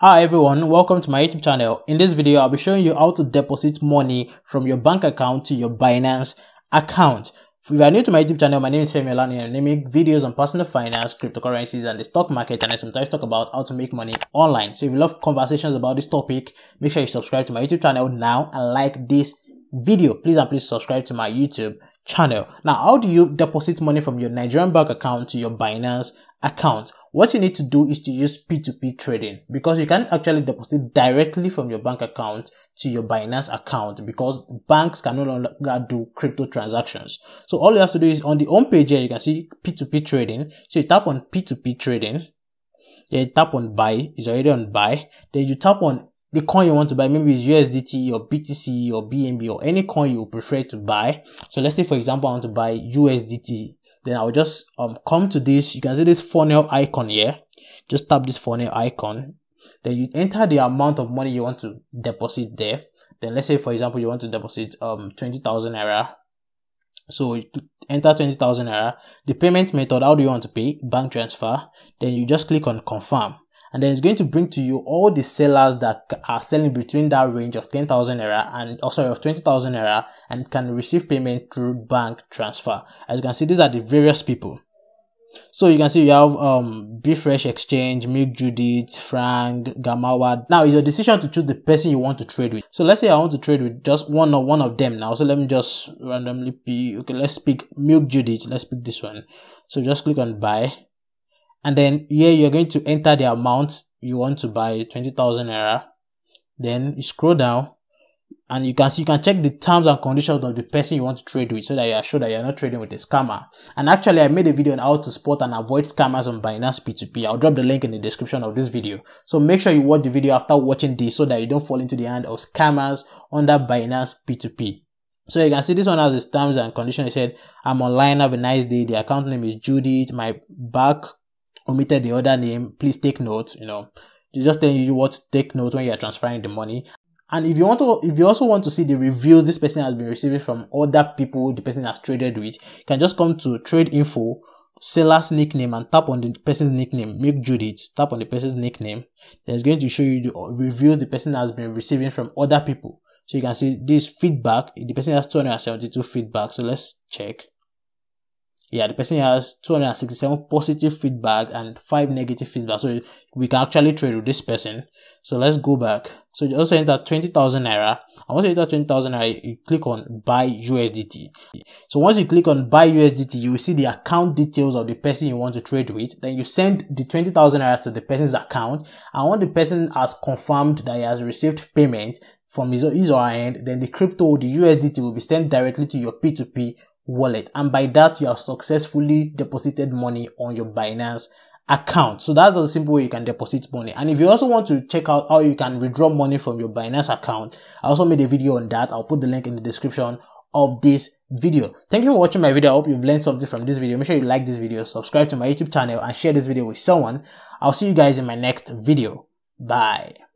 Hi everyone, welcome to my YouTube channel. In this video, I'll be showing you how to deposit money from your bank account to your Binance account. If you are new to my YouTube channel, my name is Femi Olaniyan and I make videos on personal finance, cryptocurrencies and the stock market and I sometimes talk about how to make money online. So if you love conversations about this topic, make sure you subscribe to my YouTube channel now and like this video. Please and please subscribe to my YouTube channel. Now, how do you deposit money from your Nigerian bank account to your Binance account? What you need to do is to use P2P trading because you can actually deposit directly from your bank account to your Binance account because banks can no longer do crypto transactions. So all you have to do is on the home page here, you can see P2P trading. So you tap on P2P trading. Then you tap on buy, it's already on buy. Then you tap on the coin you want to buy, maybe it's USDT or BTC or BNB or any coin you prefer to buy. So let's say, for example, I want to buy USDT. Then I'll just um come to this. You can see this funnel icon here. Just tap this funnel icon. Then you enter the amount of money you want to deposit there. Then let's say, for example, you want to deposit um 20,000 naira. So enter 20,000 naira. The payment method, how do you want to pay? Bank transfer. Then you just click on confirm and then it's going to bring to you all the sellers that are selling between that range of 10,000 naira and oh sorry of 20,000 naira and can receive payment through bank transfer. As you can see, these are the various people. So you can see you have um Bfresh Exchange, Milk Judith, Frank, Gamawa. Now it's your decision to choose the person you want to trade with. So let's say I want to trade with just one or one of them now. So let me just randomly pick okay, let's pick Milk Judith. Let's pick this one. So just click on buy and then here you're going to enter the amount you want to buy 20,000 naira then you scroll down and you can see you can check the terms and conditions of the person you want to trade with so that you are sure that you're not trading with a scammer and actually i made a video on how to spot and avoid scammers on binance p2p i'll drop the link in the description of this video so make sure you watch the video after watching this so that you don't fall into the hand of scammers under binance p2p so you can see this one has its terms and conditions. It said, I'm online, have a nice day. The account name is Judith. My back omitted the other name, please take note, you know. Just telling you what to take note when you're transferring the money. And if you want to, if you also want to see the reviews this person has been receiving from other people the person has traded with, you can just come to trade info, seller's nickname and tap on the person's nickname, make Judith, tap on the person's nickname. Then it's going to show you the uh, reviews the person has been receiving from other people. So you can see this feedback, the person has 272 feedback. So let's check yeah, the person has 267 positive feedback and 5 negative feedback. So we can actually trade with this person. So let's go back. So you also enter 20,000 Naira. And once you enter 20,000 Naira, you click on buy USDT. So once you click on buy USDT, you will see the account details of the person you want to trade with. Then you send the 20,000 Naira to the person's account. And when the person has confirmed that he has received payment, from his, his or her end, then the crypto, the USDT will be sent directly to your P2P wallet and by that you have successfully deposited money on your Binance account. So that's a simple way you can deposit money. And if you also want to check out how you can withdraw money from your Binance account, I also made a video on that. I'll put the link in the description of this video. Thank you for watching my video. I hope you've learned something from this video. Make sure you like this video, subscribe to my YouTube channel and share this video with someone. I'll see you guys in my next video. Bye.